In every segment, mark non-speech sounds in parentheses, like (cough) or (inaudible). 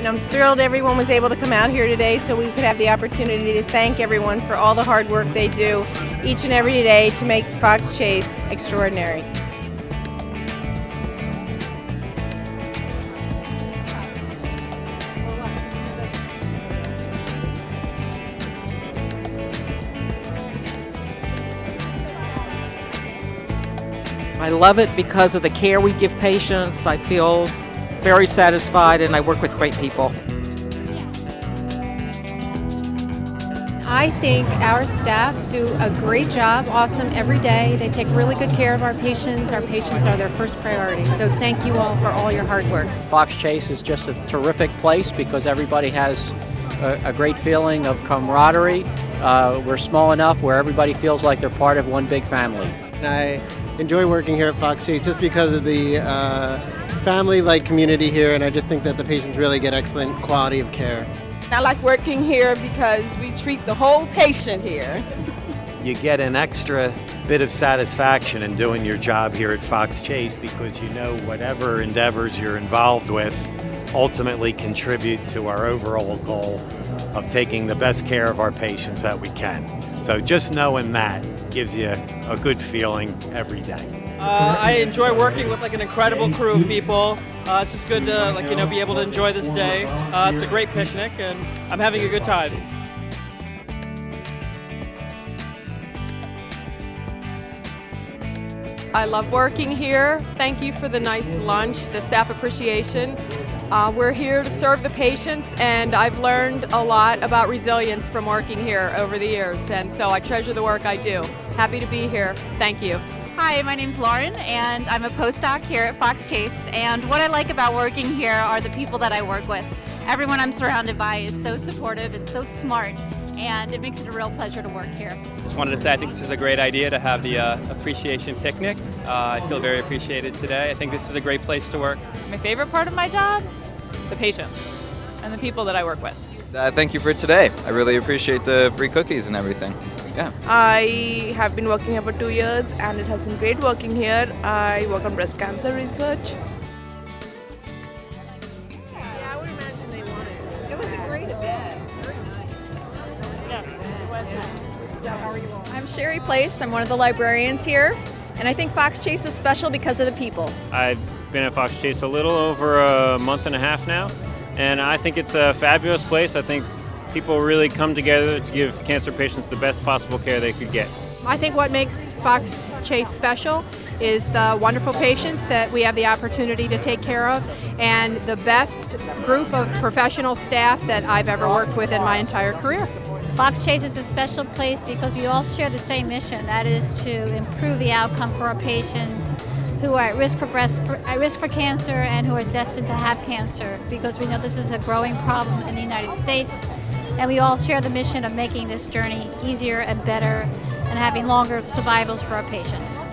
And I'm thrilled everyone was able to come out here today so we could have the opportunity to thank everyone for all the hard work they do each and every day to make Fox Chase extraordinary. I love it because of the care we give patients. I feel very satisfied and I work with great people. I think our staff do a great job, awesome every day. They take really good care of our patients. Our patients are their first priority. So thank you all for all your hard work. Fox Chase is just a terrific place because everybody has a, a great feeling of camaraderie. Uh, we're small enough where everybody feels like they're part of one big family. I enjoy working here at Fox Chase just because of the uh, family-like community here, and I just think that the patients really get excellent quality of care. I like working here because we treat the whole patient here. (laughs) You get an extra bit of satisfaction in doing your job here at Fox Chase because you know whatever endeavors you're involved with ultimately contribute to our overall goal of taking the best care of our patients that we can. So just knowing that gives you a good feeling every day. Uh, I enjoy working with like an incredible crew of people. Uh, it's just good to like you know be able to enjoy this day. Uh, it's a great picnic, and I'm having a good time. I love working here. Thank you for the nice lunch, the staff appreciation. Uh, we're here to serve the patients, and I've learned a lot about resilience from working here over the years, and so I treasure the work I do. Happy to be here. Thank you. Hi, my name's Lauren, and I'm a postdoc here at Fox Chase. And what I like about working here are the people that I work with. Everyone I'm surrounded by is so supportive and so smart, and it makes it a real pleasure to work here. Just wanted to say I think this is a great idea to have the uh, appreciation picnic. Uh, I feel very appreciated today. I think this is a great place to work. My favorite part of my job? The patients and the people that I work with. Uh, thank you for today. I really appreciate the free cookies and everything. Yeah. I have been working here for two years and it has been great working here. I work on breast cancer research. Yeah, I would imagine they wanted it. It was a great event. Very nice. Yes, it was nice. So how are you all? I'm Sherry Place. I'm one of the librarians here. And I think Fox Chase is special because of the people. I've been at Fox Chase a little over a month and a half now. And I think it's a fabulous place. I think people really come together to give cancer patients the best possible care they could get. I think what makes Fox Chase special is the wonderful patients that we have the opportunity to take care of and the best group of professional staff that I've ever worked with in my entire career. Fox Chase is a special place because we all share the same mission that is to improve the outcome for our patients who are at risk for breast for, at risk for cancer and who are destined to have cancer because we know this is a growing problem in the United States and we all share the mission of making this journey easier and better and having longer survivals for our patients.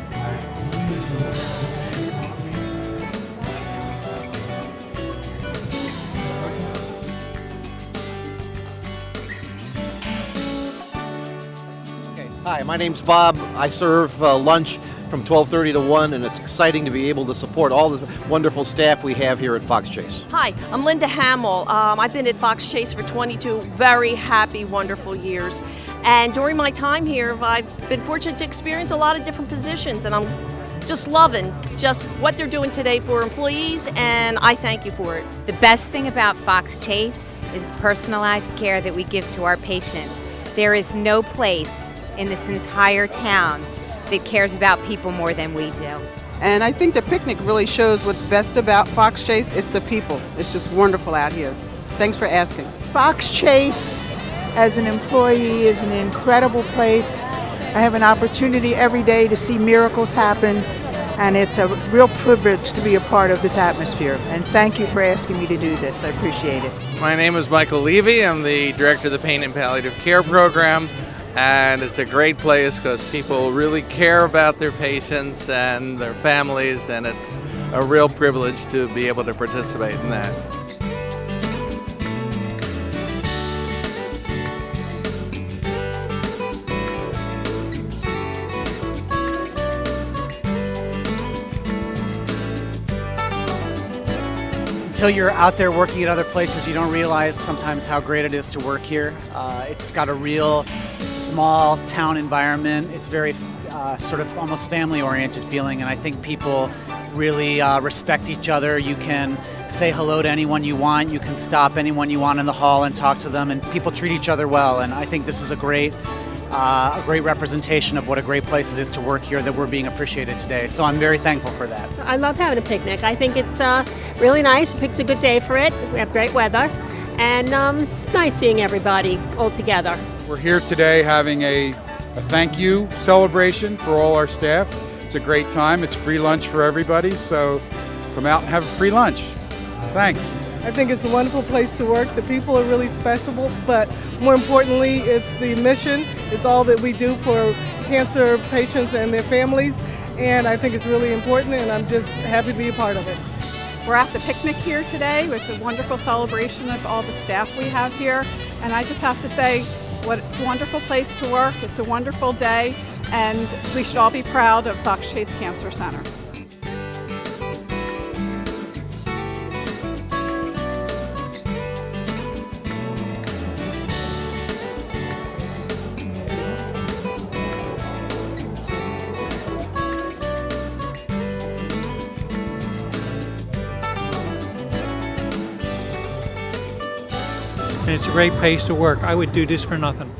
Hi, my name's Bob. I serve uh, lunch from 12:30 to 1 and it's exciting to be able to support all the wonderful staff we have here at Fox Chase. Hi, I'm Linda Hamill. Um, I've been at Fox Chase for 22 very happy, wonderful years. And during my time here, I've been fortunate to experience a lot of different positions and I'm just loving just what they're doing today for employees and I thank you for it. The best thing about Fox Chase is the personalized care that we give to our patients. There is no place in this entire town that cares about people more than we do. And I think the picnic really shows what's best about Fox Chase. It's the people. It's just wonderful out here. Thanks for asking. Fox Chase, as an employee, is an incredible place. I have an opportunity every day to see miracles happen, and it's a real privilege to be a part of this atmosphere. And thank you for asking me to do this. I appreciate it. My name is Michael Levy. I'm the director of the Pain and Palliative Care Program and it's a great place because people really care about their patients and their families, and it's a real privilege to be able to participate in that. Until you're out there working at other places, you don't realize sometimes how great it is to work here. Uh, it's got a real small town environment. It's very uh, sort of almost family oriented feeling, and I think people really uh, respect each other. You can say hello to anyone you want, you can stop anyone you want in the hall and talk to them, and people treat each other well. And I think this is a great uh, a great representation of what a great place it is to work here that we're being appreciated today. So I'm very thankful for that. I love having a picnic. I think it's uh, really nice. Picked a good day for it. We have great weather, and um, it's nice seeing everybody all together. We're here today having a, a thank you celebration for all our staff. It's a great time. It's free lunch for everybody, so come out and have a free lunch. Thanks. I think it's a wonderful place to work. The people are really special, but more importantly, it's the mission. It's all that we do for cancer patients and their families, and I think it's really important, and I'm just happy to be a part of it. We're at the picnic here today, which is a wonderful celebration of all the staff we have here, and I just have to say, what it's a wonderful place to work. It's a wonderful day, and we should all be proud of Fox Chase Cancer Center. And it's a great place to work. I would do this for nothing.